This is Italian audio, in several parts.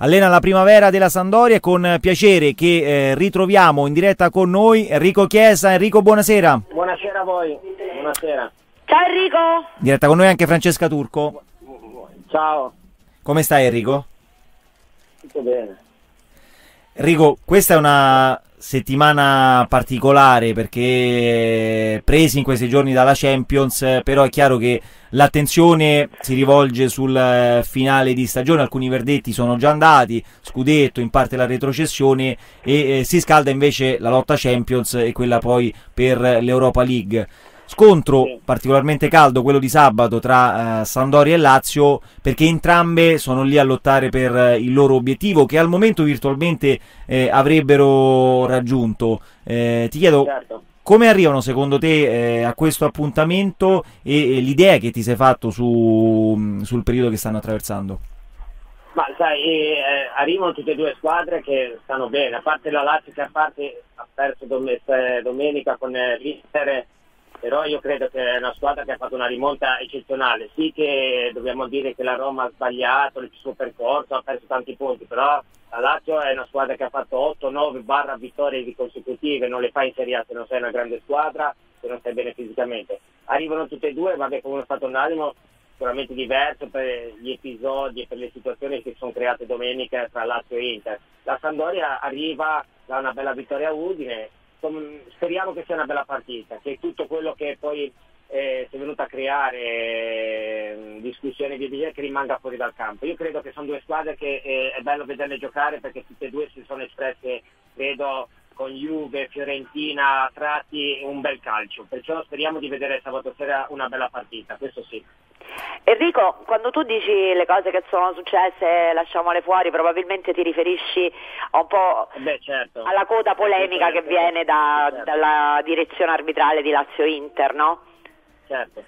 Allena la primavera della Sandoria è con piacere che eh, ritroviamo in diretta con noi Enrico Chiesa. Enrico, buonasera. Buonasera a voi. Buonasera. Ciao Enrico. In diretta con noi anche Francesca Turco. Ciao. Come stai Enrico? Tutto bene. Enrico, questa è una settimana particolare perché presi in questi giorni dalla Champions, però è chiaro che l'attenzione si rivolge sul eh, finale di stagione, alcuni verdetti sono già andati, scudetto, in parte la retrocessione e eh, si scalda invece la lotta Champions e quella poi per l'Europa League. Scontro sì. particolarmente caldo, quello di sabato tra uh, Sandoria e Lazio, perché entrambe sono lì a lottare per uh, il loro obiettivo che al momento virtualmente eh, avrebbero raggiunto. Eh, ti chiedo certo. come arrivano secondo te eh, a questo appuntamento e, e, l'idea che ti sei fatto su, sul periodo che stanno attraversando? Ma sai, eh, arrivano tutte e due squadre che stanno bene, a parte la Lazio che a parte ha perso domenica con l'Inter però io credo che è una squadra che ha fatto una rimonta eccezionale. Sì che dobbiamo dire che la Roma ha sbagliato il suo percorso, ha perso tanti punti, però la Lazio è una squadra che ha fatto 8-9 barra vittorie di consecutive, non le fa in Serie A se non sei una grande squadra, se non stai bene fisicamente. Arrivano tutte e due, vabbè come è stato un animo sicuramente diverso per gli episodi e per le situazioni che sono create domenica tra Lazio e Inter. La Sandoria arriva da una bella vittoria a Udine, speriamo che sia una bella partita, che tutto quello che poi eh, si è venuto a creare eh, discussioni via via che rimanga fuori dal campo. Io credo che sono due squadre che eh, è bello vederle giocare perché tutte e due si sono espresse, credo, con Juve, Fiorentina, a tratti un bel calcio, perciò speriamo di vedere sabato sera una bella partita, questo sì. Enrico, quando tu dici le cose che sono successe, lasciamole fuori, probabilmente ti riferisci un po' eh Beh, certo. alla coda polemica che viene da, certo. dalla direzione arbitrale di Lazio-Inter, no? Certo.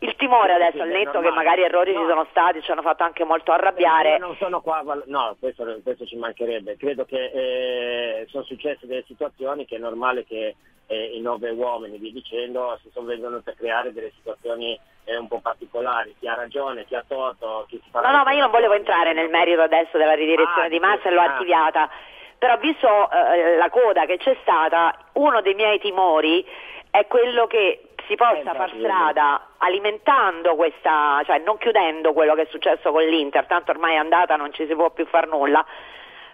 Il timore adesso, al netto che magari errori no. ci sono stati, ci hanno fatto anche molto arrabbiare. Io non sono qua, no, questo, questo ci mancherebbe. Credo che eh, sono successe delle situazioni che è normale che eh, i nove uomini, vi dicendo, si sono venute a creare delle situazioni eh, un po' particolari. Chi ha ragione, chi ha torto, chi si fa... No, no, ma io non volevo entrare nel merito adesso della ridirezione ah, di massa e l'ho ah. archiviata. Però visto eh, la coda che c'è stata, uno dei miei timori è quello che si possa far strada alimentando questa, cioè non chiudendo quello che è successo con l'Inter, tanto ormai è andata, non ci si può più far nulla,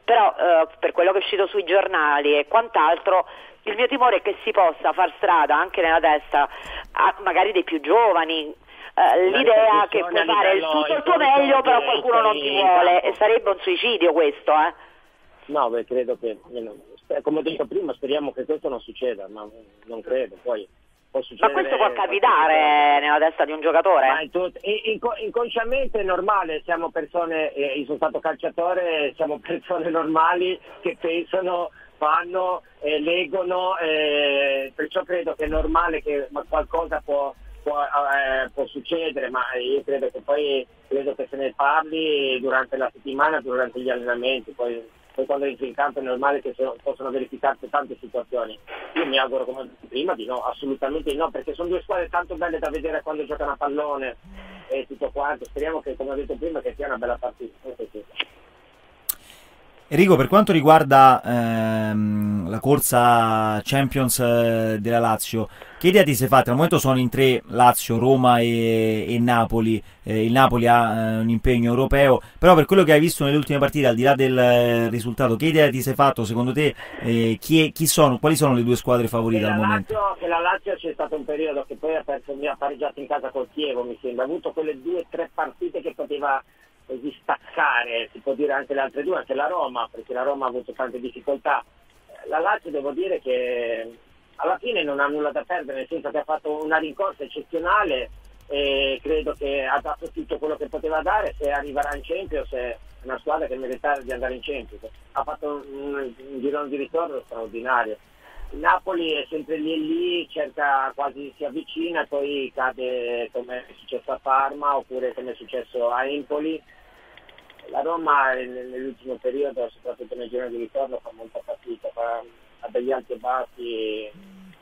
però eh, per quello che è uscito sui giornali e quant'altro, il mio timore è che si possa far strada anche nella testa a, magari dei più giovani, eh, l'idea che puoi fare tutto il tuo meglio però qualcuno non ti vuole. e sarebbe un suicidio questo eh? no beh credo che come ho detto prima speriamo che questo non succeda ma non credo. Poi ma questo può capitare nella testa di un giocatore? inconsciamente è normale, siamo persone, eh, io sono stato calciatore, siamo persone normali che pensano, fanno, eh, leggono, eh, perciò credo che è normale che qualcosa può, può, eh, può, succedere, ma io credo che poi credo che se ne parli durante la settimana, durante gli allenamenti. Poi poi quando entri in campo è normale che possano verificarsi tante situazioni. Io mi auguro come prima di no, assolutamente no, perché sono due squadre tanto belle da vedere quando giocano a pallone e tutto quanto. Speriamo che, come ho detto prima, che sia una bella partita. Enrico, per quanto riguarda ehm, la corsa Champions eh, della Lazio, che idea ti sei fatta? Al momento sono in tre Lazio, Roma e, e Napoli. Eh, il Napoli ha eh, un impegno europeo, però per quello che hai visto nelle ultime partite, al di là del eh, risultato, che idea ti sei fatto? Secondo te eh, chi, è, chi sono, quali sono le due squadre favorite al momento? Lazio, che la Lazio c'è stato un periodo che poi ha, perso, ha pareggiato in casa col Chievo, mi sembra, ha avuto quelle due o tre partite che poteva così staccare, si può dire anche le altre due, anche la Roma, perché la Roma ha avuto tante difficoltà. La Lazio devo dire che alla fine non ha nulla da perdere, nel senso che ha fatto una rincorsa eccezionale e credo che ha dato tutto quello che poteva dare, se arriverà in Champions è una squadra che merita di andare in Champions. Ha fatto un, un girone di ritorno straordinario. Napoli è sempre lì e lì, cerca quasi si avvicina poi cade come è successo a Parma oppure come è successo a Empoli la Roma nell'ultimo periodo, soprattutto nel giorno di ritorno, fa molta fatica, fa, ha degli alti e bassi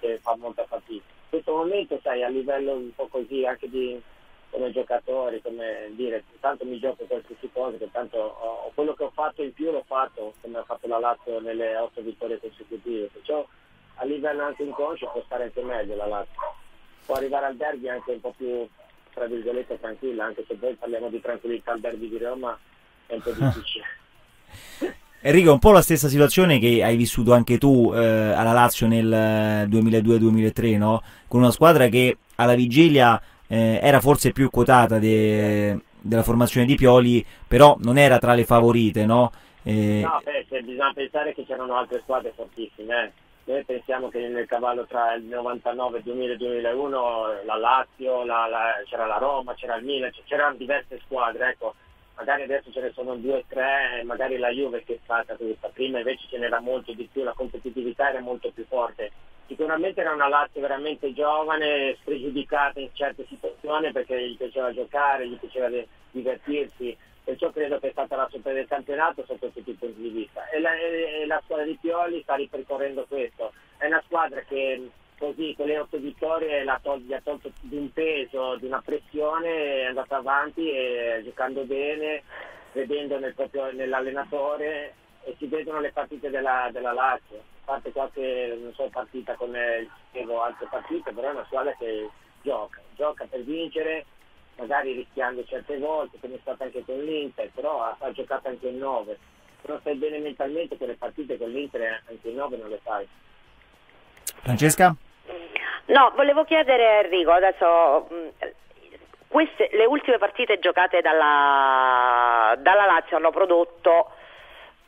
che fa molta fatica. In questo momento, sai, a livello un po' così anche di, come giocatori, come dire, tanto mi gioco qualsiasi cosa, che tanto ho, quello che ho fatto in più l'ho fatto, come ha fatto la Lazio nelle otto vittorie consecutive, perciò a livello anche inconscio può stare anche meglio la Lazio. Può arrivare al derby anche un po' più, tra virgolette, tranquilla, anche se poi parliamo di tranquillità al derby di Roma, è un po' difficile. Enrico, è un po' la stessa situazione che hai vissuto anche tu eh, alla Lazio nel 2002-2003, no? Con una squadra che alla vigilia eh, era forse più quotata de, della formazione di Pioli, però non era tra le favorite, no? Eh... No, beh, bisogna pensare che c'erano altre squadre fortissime. Eh. Noi pensiamo che nel cavallo tra il 99, 2000 e 2001 la Lazio, la, la, c'era la Roma, c'era il Milan, c'erano diverse squadre. Ecco magari adesso ce ne sono due o tre, magari la Juve che è stata questa, prima invece ce n'era molto di più, la competitività era molto più forte. Sicuramente era una Lazio veramente giovane, spregiudicata in certe situazioni perché gli piaceva giocare, gli piaceva divertirsi, perciò credo che è stata la sorpresa del campionato sotto tutti i punti di vista. E la, e la squadra di Pioli sta ripercorrendo questo, è una squadra che così con le otto vittorie l'ha tol- gli ha tolto di un peso, di una pressione, è andata avanti e giocando bene, vedendo nel nell'allenatore e si vedono le partite della, della Lazio. A parte qualche so, partita il Chievo, altre partite, però è una squadra che gioca, gioca per vincere, magari rischiando certe volte, come è stata anche con l'Inter, però ha, ha giocato anche in 9. Se non stai bene mentalmente quelle partite con l'Inter anche in 9 non le fai. Francesca? No, volevo chiedere a Enrico, adesso mm, queste, le ultime partite giocate dalla, dalla Lazio hanno prodotto,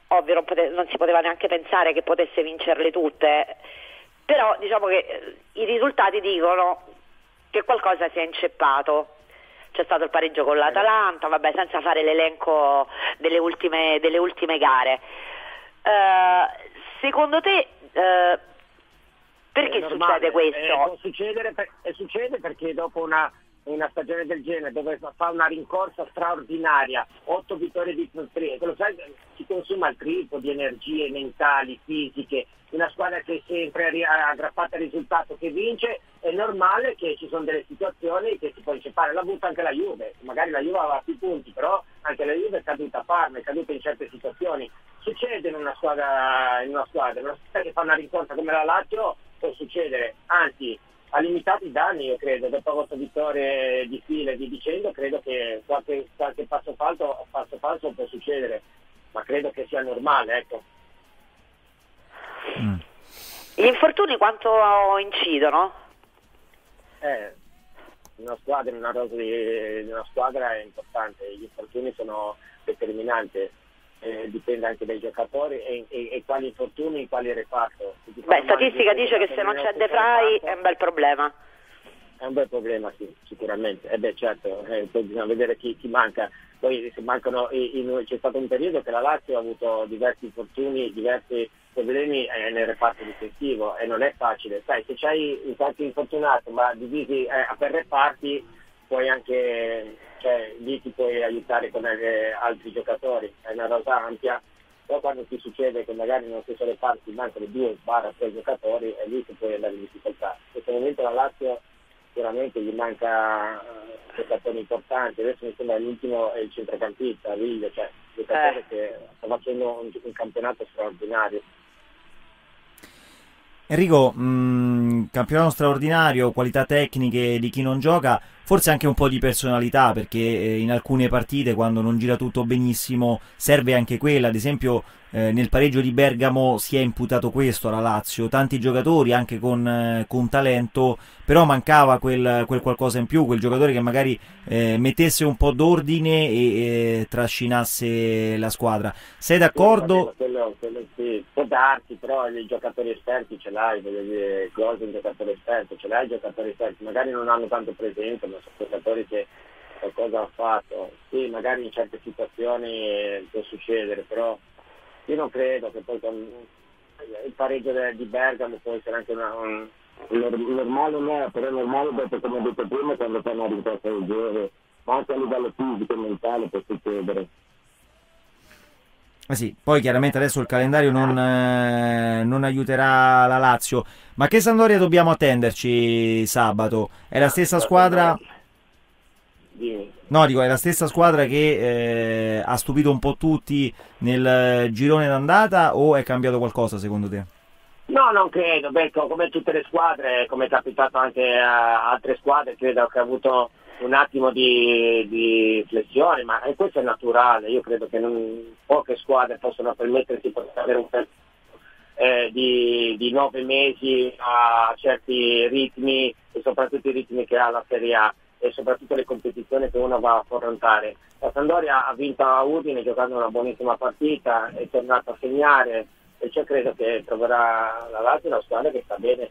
ovvio non, pote, non, si poteva neanche pensare che potesse vincerle tutte, però diciamo che eh, i risultati dicono che qualcosa si è inceppato. C'è stato il pareggio con l'Atalanta, vabbè, senza fare l'elenco delle ultime, delle ultime gare. Uh, secondo te uh, perché succede questo? Eh, succedere, per, eh, succede perché dopo una, una, stagione del genere dove fa una rincorsa straordinaria, otto vittorie di quello sai, si consuma il triplo di energie mentali, fisiche, una squadra che è sempre aggrappata al risultato che vince, è normale che ci sono delle situazioni che si può inceppare, l'ha avuto anche la Juve, magari la Juve aveva più punti, però anche la Juve è caduta a Parma, è caduta in certe situazioni. Succede in una squadra, in una squadra, una squadra che fa una rincorsa come la Lazio può succedere, anzi ha limitati i danni io credo, dopo otto vittorie di fila e di dicendo credo che qualche, qualche passo, falso, passo falso può succedere, ma credo che sia normale. Ecco. Mm. Gli infortuni quanto incidono? Eh, una squadra, una rosa di, una squadra è importante, gli infortuni sono determinanti eh, dipende anche dai giocatori e, e, e quali infortuni in quali reparto. Beh, statistica dice che se non c'è De Frey è un bel problema. È un bel problema, sì, sicuramente. E eh beh, certo, eh, poi bisogna vedere chi, chi manca. Poi mancano, in, c'è stato un periodo che la Lazio ha avuto diversi infortuni, diversi problemi eh, nel reparto difensivo e non è facile. Sai, se c'hai un qualche infortunato ma divisi eh, per reparti puoi anche cioè, lì ti puoi aiutare con eh, altri giocatori, è una rosa ampia, però quando ti succede che magari nello stesso reparto mancano due barra tre giocatori è lì che puoi andare in difficoltà. In questo momento la Lazio sicuramente gli manca uh, giocatori importanti, adesso mi sembra l'ultimo è il centrocampista, Riglio, cioè giocatore eh. che sta facendo un, un campionato straordinario. Enrico, mh, mm, campionato straordinario, qualità tecniche di chi non gioca, forse anche un po' di personalità perché eh, in alcune partite quando non gira tutto benissimo serve anche quella, ad esempio eh, nel pareggio di Bergamo si è imputato questo alla Lazio, tanti giocatori anche con, eh, con talento, però mancava quel, quel, qualcosa in più, quel giocatore che magari eh, mettesse un po' d'ordine e, trascinasse la squadra. Sei d'accordo? Quello, quello, sì, può darti, però i giocatori esperti ce l'hai, voglio dire, cose un giocatore esperto, ce l'hai i giocatori esperti, magari non hanno tanto presenza, ma sono giocatori che qualcosa hanno fatto. Sì, magari in certe situazioni può succedere, però io non credo che poi con il pareggio di Bergamo può essere anche una, un, normale non è, però è normale perché come ho detto prima quando fai una risposta del genere, ma anche a livello fisico e mentale può succedere. Eh sì, poi chiaramente adesso il calendario non, eh, non, aiuterà la Lazio, ma che Sandoria dobbiamo attenderci sabato? È la stessa squadra? No, dico, è la stessa squadra che eh, ha stupito un po' tutti nel girone d'andata o è cambiato qualcosa secondo te? No, non credo, perché come tutte le squadre, come è capitato anche a altre squadre, credo che ha avuto un attimo di, di flessione, ma questo è naturale, io credo che non, poche squadre possono permettersi di avere un periodo eh, di, di nove mesi a certi ritmi e soprattutto i ritmi che ha la Serie A e soprattutto le competizioni che uno va a affrontare. La Sandoria ha vinto a Udine giocando una buonissima partita, è tornato a segnare e cioè credo che troverà la Lazio una squadra che sta bene,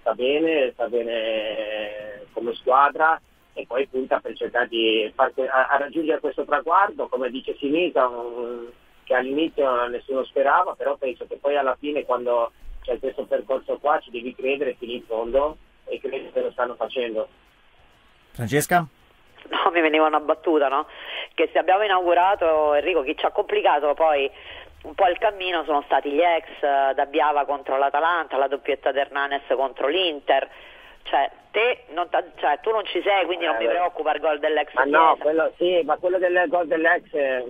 sta bene, sta bene come squadra e poi punta per cercare di far, a, a, raggiungere questo traguardo, come dice Sinisa, un, che all'inizio nessuno sperava, però penso che poi alla fine quando c'è questo percorso qua ci devi credere fino in fondo e credo che lo stanno facendo. Francesca? No, mi veniva una battuta, no? Che se abbiamo inaugurato, Enrico, chi ci ha complicato poi un po' il cammino sono stati gli ex, da Biava contro l'Atalanta, la doppietta di Hernanes contro l'Inter, cioè, te non cioè, tu non ci sei, quindi eh, non mi preoccupa il gol dell'ex. Ma no, quello, sì, ma quello del gol dell'ex è,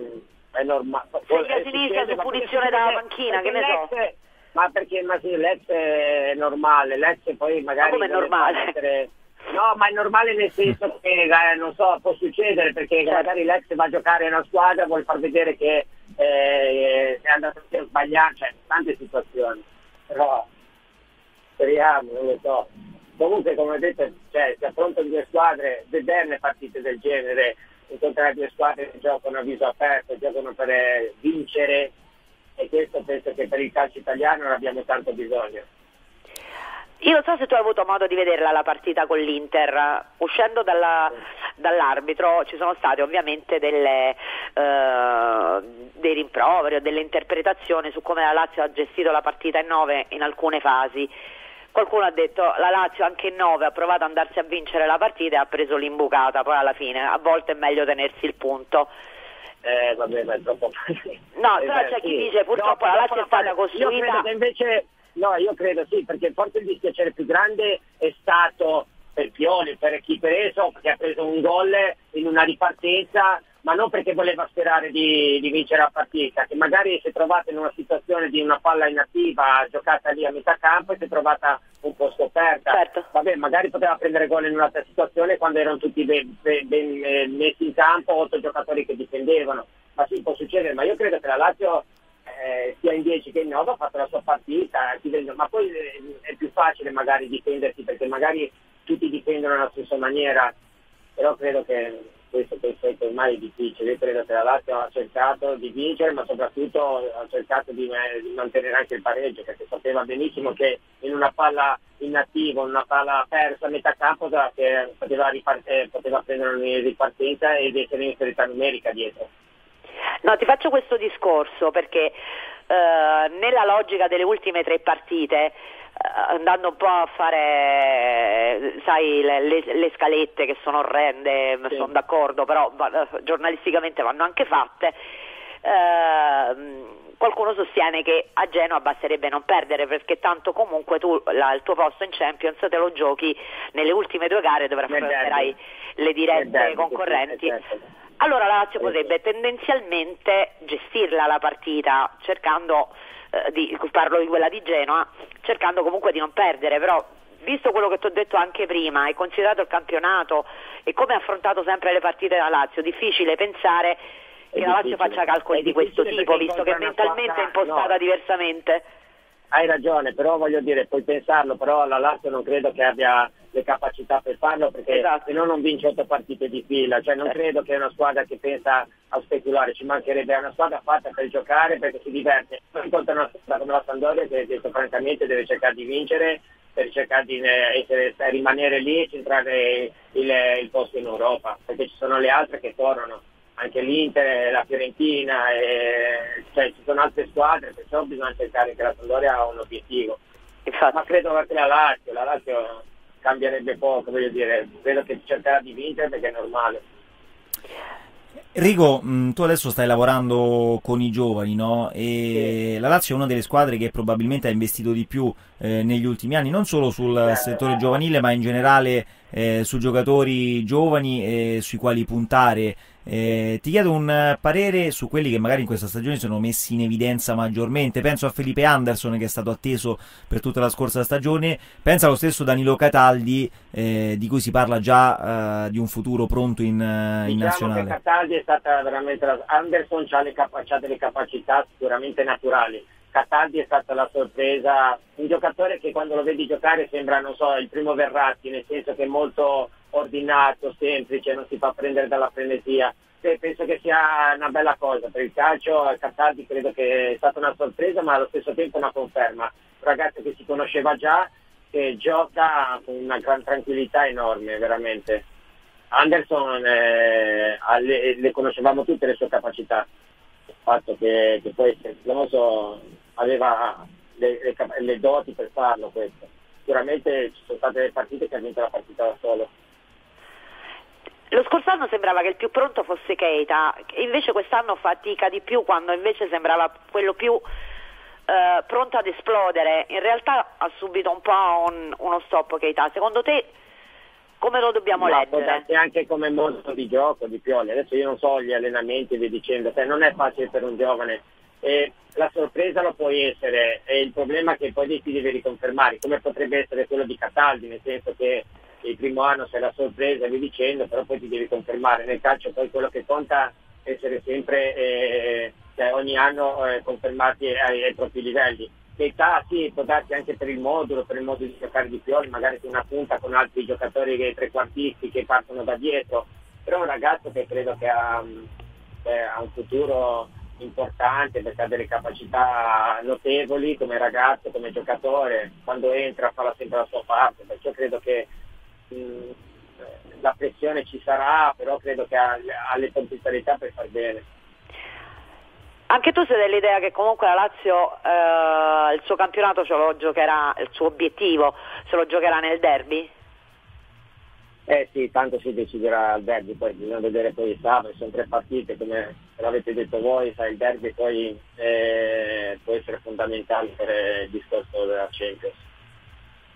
è normale. Segna a sinistra su punizione dalla panchina, che ne so. Ma perché ma sì, l'ex è normale, l'ex poi magari... Ma come è normale? Essere... No, ma è normale nel senso che, eh, non so, può succedere perché certo. magari l'ex va a giocare in una squadra, vuole far vedere che eh, è andato a sbagliare, cioè tante situazioni. Però speriamo, non lo so. Comunque, come ho detto, cioè, si affrontano due squadre, vederne partite del genere, incontrare due squadre che giocano a viso aperto, giocano per eh, vincere e questo penso che per il calcio italiano non abbiamo tanto bisogno. Io non so se tu hai avuto modo di vederla la partita con l'Inter, uscendo dalla, dall'arbitro ci sono state ovviamente delle, eh, dei rimproveri o delle interpretazioni su come la Lazio ha gestito la partita in nove in alcune fasi. Qualcuno ha detto la Lazio anche in 9 ha provato ad andarsi a vincere la partita e ha preso l'imbucata, poi alla fine a volte è meglio tenersi il punto. Eh, vabbè, ma è troppo No, eh, però c'è chi dice purtroppo no, la Lazio è stata costruita. Io credo che invece, no, io credo sì, perché forse il dispiacere più grande è stato per Pioli, per chi preso, che ha preso un gol in una ripartenza ma non perché voleva sperare di, di, vincere la partita, che magari si è trovata in una situazione di una palla inattiva giocata lì a metà campo e si è trovata un po' scoperta. Certo. Vabbè, magari poteva prendere gol in un'altra situazione quando erano tutti ben, ben, ben eh, messi in campo, otto giocatori che difendevano. Ma sì, può succedere, ma io credo che la Lazio eh, sia in 10 che in 9 ha fatto la sua partita, ma poi eh, è più facile magari difendersi perché magari tutti difendono nella stessa maniera, però credo che questo penso ormai è difficile, io credo che la Lazio ha cercato di vincere ma soprattutto ha cercato di, di, mantenere anche il pareggio perché sapeva benissimo che in una palla inattiva, in una palla persa a metà campo che poteva, ripart- eh, poteva prendere una ripartenza ed essere in inferiorità numerica dietro. No, ti faccio questo discorso perché eh, nella logica delle ultime tre partite andando un po' a fare sai, le, le, le scalette che sono orrende, sì. sono d'accordo, però va, giornalisticamente vanno anche fatte. Eh, qualcuno sostiene che a Genoa basterebbe non perdere perché tanto comunque tu la, il tuo posto in Champions te lo giochi nelle ultime due gare dove affronterai le dirette concorrenti. Certo. Allora la Lazio potrebbe tendenzialmente gestirla la partita cercando eh, di, parlo di quella di Genoa, cercando comunque di non perdere, però visto quello che ti ho detto anche prima e considerato il campionato e come ha affrontato sempre le partite da Lazio, difficile pensare che la Lazio faccia calcoli di questo tipo, visto che mentalmente è impostata no. diversamente. Hai ragione, però voglio dire, puoi pensarlo, però la Lazio non credo che abbia le capacità per farlo perché esatto. se no non vince otto partite di fila, cioè non credo che è una squadra che pensa a speculare, ci mancherebbe, è una squadra fatta per giocare perché si diverte, poi incontra una squadra come la Sandoria che detto francamente deve cercare di vincere per cercare di eh, essere, rimanere lì e centrare il, il posto in Europa, perché ci sono le altre che corrono anche l'Inter, la Fiorentina, e, cioè ci sono altre squadre, perciò bisogna cercare che la Sandoria ha un obiettivo. Infatti. Ma credo anche la Lazio, la Lazio cambierebbe poco, voglio dire, credo che cercherà di vincere perché è normale. Enrico, mm, tu adesso stai lavorando con i giovani, no? E sì. la Lazio è una delle squadre che probabilmente ha investito di più eh, negli ultimi anni, non solo sul settore giovanile, ma in generale eh, su giocatori giovani e sui quali puntare. Eh, ti chiedo un parere su quelli che magari in questa stagione sono messi in evidenza maggiormente. Penso a Felipe Anderson che è stato atteso per tutta la scorsa stagione. Pensa allo stesso Danilo Cataldi, eh, di cui si parla già eh, di un futuro pronto in, diciamo in nazionale. Cataldi è stata veramente. Anderson ha, capa- ha delle capacità sicuramente naturali Cataldi è stata la sorpresa, un giocatore che quando lo vedi giocare sembra, non so, il primo Verratti, nel senso che è molto ordinato, semplice, non si fa prendere dalla frenesia. E penso che sia una bella cosa per il calcio, Cataldi credo che è stata una sorpresa ma allo stesso tempo una conferma. Un ragazzo che si conosceva già, che gioca con una gran tranquillità enorme, veramente. Anderson eh, le, le conoscevamo tutte le sue capacità, il fatto che, che poi è esploso aveva le, le, le, doti per farlo questo. Sicuramente ci sono state le partite che ha vinto la partita da solo. Lo scorso anno sembrava che il più pronto fosse Keita, invece quest'anno fatica di più quando invece sembrava quello più eh, pronto ad esplodere. In realtà ha subito un po' un, uno stop Keita. Secondo te come lo dobbiamo Ma leggere? anche come modo di gioco di Pioli. Adesso io non so gli allenamenti e vi dicendo, cioè non è facile per un giovane. Eh, la sorpresa lo può essere, è il problema che poi ti deve riconfermare, come potrebbe essere quello di Cataldi, nel senso che il primo anno sei la sorpresa vi dicendo, però poi ti devi confermare. Nel calcio poi quello che conta è essere sempre eh, cioè ogni anno eh, confermati ai, ai, propri livelli. L'età sì, può darsi anche per il modulo, per il modo di giocare di Pioli, magari su una punta con altri giocatori che, trequartisti che partono da dietro, però è un ragazzo che credo che ha, eh, ha un futuro importante perché ha delle capacità notevoli come ragazzo, come giocatore, quando entra fa sempre la sua parte, perciò credo che mh, la pressione ci sarà, però credo che ha, ha le potenzialità per far bene. Anche tu sei dell'idea che comunque la Lazio eh, il suo campionato ce lo giocherà, il suo obiettivo se lo giocherà nel derby? Eh sì, tanto si deciderà al derby, poi bisogna vedere poi sabato, sono tre partite, come l'avete detto voi, sai, il derby poi eh, può essere fondamentale per il discorso della Champions.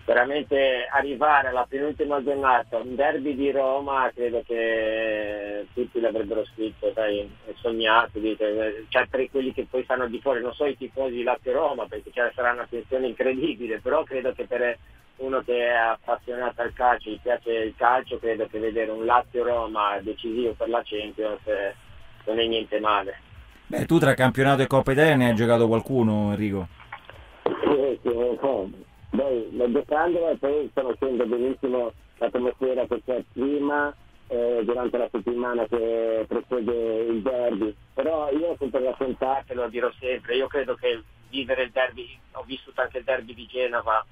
Veramente arrivare alla penultima giornata, un derby di Roma, credo che tutti l'avrebbero scritto, sai, sognato, dite, cioè per quelli che poi stanno di fuori, non so i tifosi Lazio Roma, perché ci sarà una tensione incredibile, però credo che per uno che è appassionato al calcio, gli piace il calcio, credo che vedere un Lazio-Roma decisivo per la Champions eh, non è niente male. Beh, tu tra campionato e Coppa Italia ne hai giocato qualcuno, Enrico? Sì, sì, sì. Beh, lo giocando e poi conoscendo benissimo l'atmosfera che c'è prima eh, durante la settimana che precede il derby. Però io ho sempre raccontato, lo dirò sempre, io credo che vivere il derby, ho vissuto anche il derby di Genova,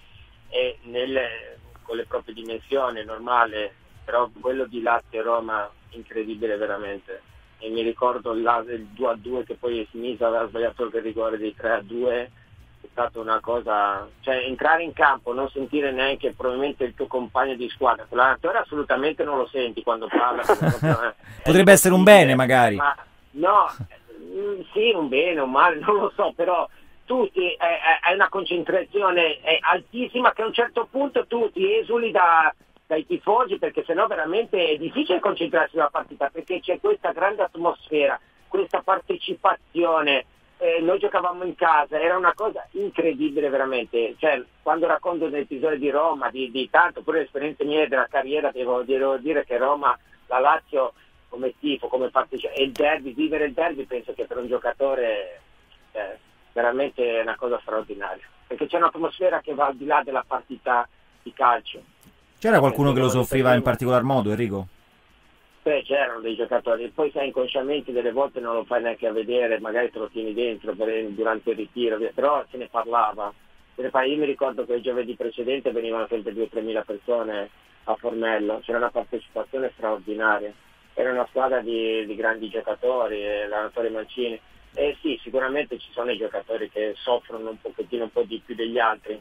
e nelle, con le proprie dimensioni, normale, però quello di Lazio e Roma incredibile veramente. E mi ricordo là, il 2 a 2 che poi Sinisa aveva sbagliato il rigore dei 3 a 2 è stata una cosa, cioè entrare in campo, non sentire neanche probabilmente il tuo compagno di squadra, l'allenatore assolutamente non lo senti quando parla. Potrebbe essere un bene magari. Ma, no, sì, un bene, un male, non lo so, però tu ti, eh, eh, hai una concentrazione eh, altissima che a un certo punto tu ti esuli da, dai tifosi perché sennò veramente è difficile concentrarsi sulla partita perché c'è questa grande atmosfera, questa partecipazione. Eh, noi giocavamo in casa, era una cosa incredibile veramente. Cioè, quando racconto l'episodio di Roma, di, di tanto, pure le esperienze mie della carriera, devo, devo, dire che Roma, la Lazio come tifo, come partecipazione, e il derby, vivere il derby penso che per un giocatore eh, veramente è una cosa straordinaria, perché c'è un'atmosfera che va al di là della partita di calcio. C'era qualcuno che lo soffriva in particolar modo, Enrico? Beh, c'erano dei giocatori, poi sai inconsciamente delle volte non lo fai neanche a vedere, magari te lo tieni dentro per, durante il ritiro, però se ne parlava. Io mi ricordo che il giovedì precedente venivano sempre 2-3 mila persone a Formello, c'era una partecipazione straordinaria. Era una squadra di, di grandi giocatori, l'allenatore Mancini eh sì, sicuramente ci sono i giocatori che soffrono un pochettino un po' di più degli altri,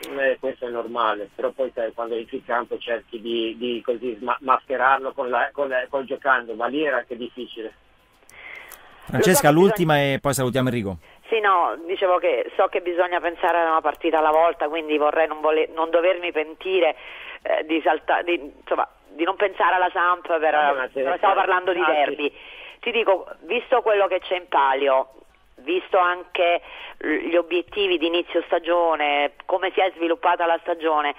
eh, questo è normale, però poi sai, quando entri in campo cerchi di, di così mascherarlo con la, con la, col giocando, ma lì era anche difficile. Francesca, l'ultima e poi salutiamo Enrico. Sì, no, dicevo che so che bisogna pensare a una partita alla volta, quindi vorrei non, voler, non dovermi pentire eh, di, salta, di, insomma, di, non pensare alla Samp, per, ah, però stavo parlando di derby. Ti dico, visto quello che c'è in palio, visto anche gli obiettivi di inizio stagione, come si è sviluppata la stagione,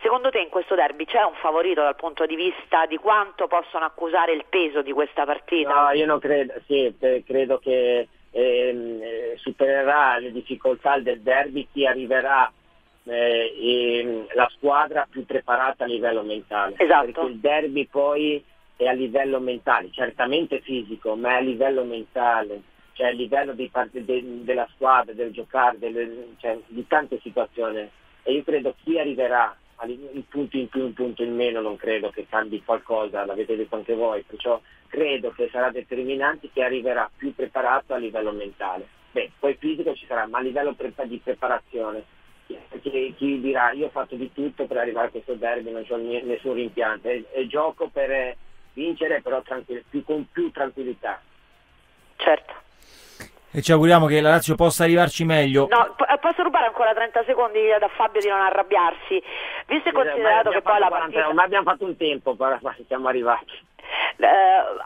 secondo te in questo derby c'è un favorito dal punto di vista di quanto possono accusare il peso di questa partita? No, io non credo, sì, credo che ehm, eh, supererà le difficoltà del derby chi arriverà eh, la squadra più preparata a livello mentale. Esatto. Perché il derby poi è a livello mentale, certamente fisico, ma è a livello mentale cioè a livello parte de, della squadra, del giocare, delle, cioè, di tante situazioni. E io credo chi arriverà un punto in più, un punto in meno, non credo che cambi qualcosa, l'avete detto anche voi, perciò credo che sarà determinante chi arriverà più preparato a livello mentale. Beh, poi fisico ci sarà, ma a livello di preparazione. Chi, chi, dirà io ho fatto di tutto per arrivare a questo derby, non ho nessun rimpianto, e, e gioco per vincere però più, con più tranquillità. Certo. E ci auguriamo che la Lazio possa arrivarci meglio. No, eh, posso rubare ancora 30 secondi da Fabio di non arrabbiarsi? Visto e considerato che poi la partita... Ma abbiamo fatto un tempo, però siamo arrivati. Uh,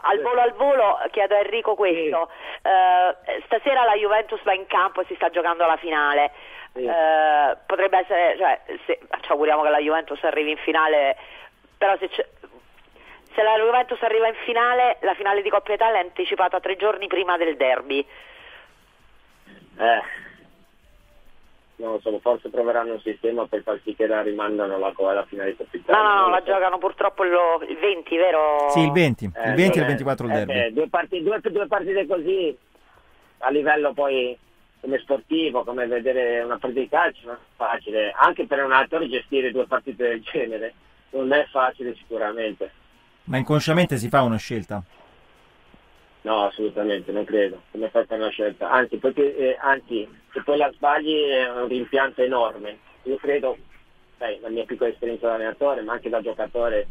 al volo al volo chiedo a Enrico questo. Sì. Uh, stasera la Juventus va in campo e si sta giocando la finale. Sì. Uh, potrebbe essere, cioè, se, ci auguriamo che la Juventus arrivi in finale, però se, se la Juventus arriva in finale, la finale di Coppa Italia è anticipata tre giorni prima del derby. Eh, non lo so, forse troveranno un sistema per far sì che la rimandano la, alla finale capitale. No, no, no, la so. giocano purtroppo lo, il 20, vero? Sì, il 20, eh, il 20 e il 24 il derby. Eh, due, partite, due, due partite così a livello poi come sportivo, come vedere una partita di calcio non è facile, anche per un attore gestire due partite del genere non è facile sicuramente. Ma inconsciamente si fa una scelta? No, assolutamente, non credo. Come fai a fare una scelta? Anzi, perché, eh, anzi, se poi la sbagli è un rimpianto enorme. Io credo, sai, la mia piccola esperienza da allenatore, ma anche da giocatore,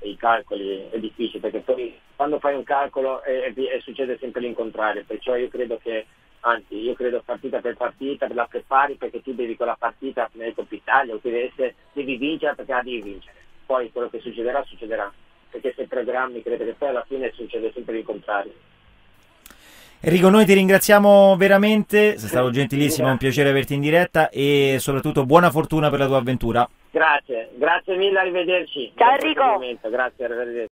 i calcoli è difficile, perché poi quando fai un calcolo eh, eh, succede sempre l'incontrario. Perciò io credo che, anzi, io credo partita per partita, la prepari perché tu devi con la partita finire Coppa Italia, o devi, devi vincere perché la devi vincere. Poi quello che succederà, succederà perché se programmi credo che poi alla fine succede sempre il contrario. Enrico, noi ti ringraziamo veramente, sei stato gentilissimo, è un piacere averti in diretta e soprattutto buona fortuna per la tua avventura. Grazie, grazie mille, arrivederci. Ciao Enrico. Grazie, arrivederci.